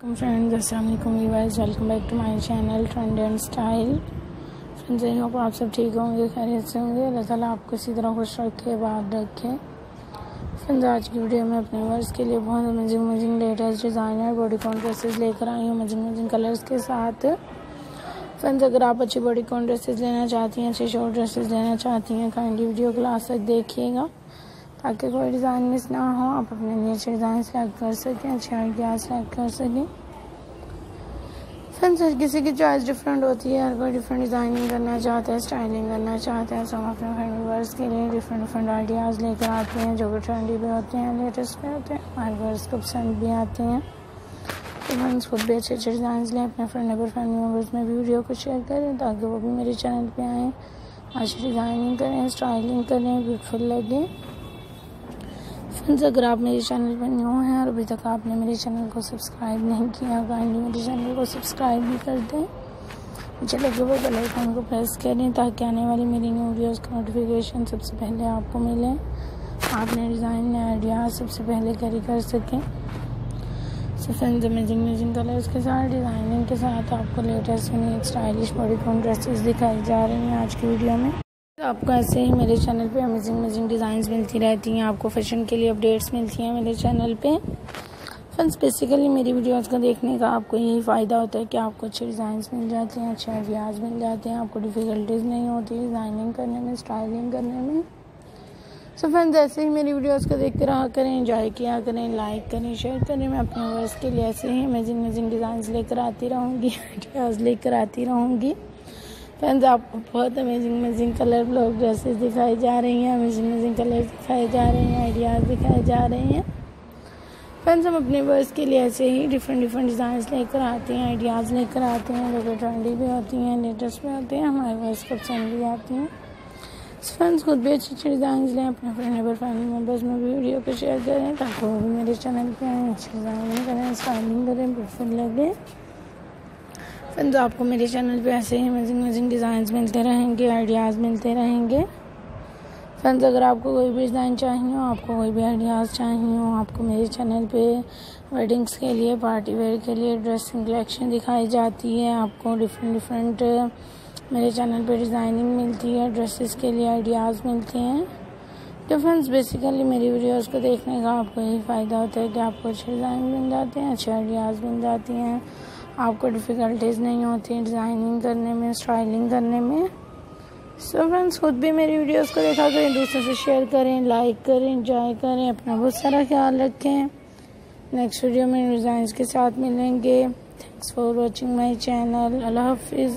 Friends अस्सलाम viewers welcome back to my channel trend and style friends I hope आप सब ठीक होंगे, खैरियत से होंगे। अल्लाह ताला आपको इसी तरह खुश रखे, बात रखे। फ्रेंड्स आज की वीडियो में अपने वर्स के लिए बहुत amazing amazing latest designer bodycon dresses लेकर आई हूँ अमेजिंग अमेजिंग कलर्स के साथ। फ्रेंड्स अगर आप अच्छी बॉडी कॉन ड्रेसेस लेना चाहती हैं, अच्छी शॉर्ट ड्रेसेस लेना चाहती हैं काइंडली वीडियो को लास्ट तक देखिएगा। ताकि कोई डिज़ाइन मिस ना हो, आप अपने लिए अच्छे डिज़ाइन सेलेक्ट कर सकें, अच्छे आइडिया सेलेक्ट कर सकें। फ्रेंड्स हर किसी की चॉइस डिफरेंट होती है, हर कोई डिफरेंट डिज़ाइनिंग करना चाहता है स्टाइलिंग करना चाहता है सब अपने फैमिली वर्स के लिए डिफरेंट डिफरेंट आइडियाज़ लेकर आते हैं, जो कि ट्रेंडी भी होते हैं लेटेस्ट भी होते हैं हमारे वर्स को पसंद भी आते हैं। तो फ्रेंड्स खुद भी अच्छे अच्छे डिज़ाइन लें, अपने फ्रेंड अगर फैमिली मेंबर्स में वीडियो को शेयर करें, ताकि वो भी मेरे चैनल पर आएँ। अच्छी डिज़ाइनिंग करें स्टाइलिंग करें ब्यूटीफुल लगे। अगर आप मेरे चैनल पर न्यू हैं और अभी तक आपने मेरे चैनल को सब्सक्राइब नहीं किया काइंडली मेरे चैनल को सब्सक्राइब भी कर दें। मुझे लगे वो बेल आइकन को प्रेस करें ताकि आने वाली मेरी न्यू वीडियोस का नोटिफिकेशन सबसे पहले आपको मिले। आप नए डिज़ाइन नए आइडियाज़ सबसे पहले कैरी कर सकें। So friends amazing amazing colours के साथ डिज़ाइनिंग के साथ आपको latest stylish bodycon dresses दिखाई जा रही हैं आज की वीडियो में। आपको ऐसे ही मेरे चैनल पे अमेजिंग अमेजिंग डिज़ाइंस मिलती रहती हैं। आपको फ़ैशन के लिए अपडेट्स मिलती हैं मेरे चैनल पे। फ्रेंड्स बेसिकली मेरी वीडियोस को देखने का आपको यही फ़ायदा होता है कि आपको अच्छे डिज़ाइंस मिल जाते हैं, अच्छे आइडियाज़ मिल जाते हैं। आपको डिफ़िकल्टीज़ नहीं होती डिज़ाइनिंग करने में स्टाइलिंग करने में। सो फ्रेंड्स ऐसे ही मेरी वीडियोस को देखते रहा करें इंजॉय किया करें लाइक करें शेयर करें। मैं अपने वर्स के लिए ऐसे ही अमेजिंग अमेजिंग डिज़ाइन लेकर आती रहूँगी आइडियाज़ लेकर आती रहूँगी। फ्रेंड्स आपको बहुत amazing amazing colour block dresses दिखाई जा रही हैं अमेजिंग अमेजिंग कलर दिखाए जा रहे हैं आइडियाज़ दिखाए जा रहे हैं। फ्रेंड्स हम अपने वर्स के लिए ऐसे ही डिफरेंट डिफरेंट डिज़ाइन लेकर आते हैं आइडियाज़ लेकर आते हैं, जो कि ट्रेंडी भी होती हैं लेटेस्ट भी होते हैं, हमारे वर्स को पसंद भी आती हैं। फ्रेंड्स खुद भी अच्छे अच्छे डिज़ाइन लें, अपने फ्रेंड और फैमिली मेंबर्स में भी वीडियो को शेयर करें, ताकि वो भी मेरे चैनल पर अच्छे डिज़ाइनिंग करें स्टाइलिंग करें ब्यूटीफुल लगे। फ्रेंड्स आपको मेरे चैनल पे ऐसे ही अमेजिंग अमेजिंग डिज़ाइंस मिलते रहेंगे आइडियाज़ मिलते रहेंगे। फ्रेंड्स अगर आपको कोई भी डिज़ाइन चाहिए हो, आपको कोई भी आइडियाज़ चाहिए हो, आपको मेरे चैनल पे वेडिंग्स के लिए पार्टी वेयर के लिए ड्रेसिंग कलेक्शन दिखाई जाती है, आपको डिफरेंट डिफरेंट मेरे चैनल पे डिज़ाइनिंग मिलती है ड्रेसेस के लिए आइडियाज़ मिलते हैं। तो फ्रेंड्स बेसिकली मेरी वीडियोस को देखने का आपको यही फ़ायदा होता है कि आपको अच्छे डिज़ाइन मिल जाते हैं, अच्छे आइडियाज़ मिल जाती हैं। आपको डिफ़िकल्टीज़ नहीं होती डिज़ाइनिंग करने में स्टाइलिंग करने में। सो फ्रेंड्स खुद भी मेरी वीडियोस को देखा करें, दूसरों से शेयर करें लाइक करें इंजॉय करें, अपना बहुत सारा ख्याल रखें। नेक्स्ट वीडियो में डिज़ाइन के साथ मिलेंगे। Thanks for watching my channel अल्लाह हाफिज़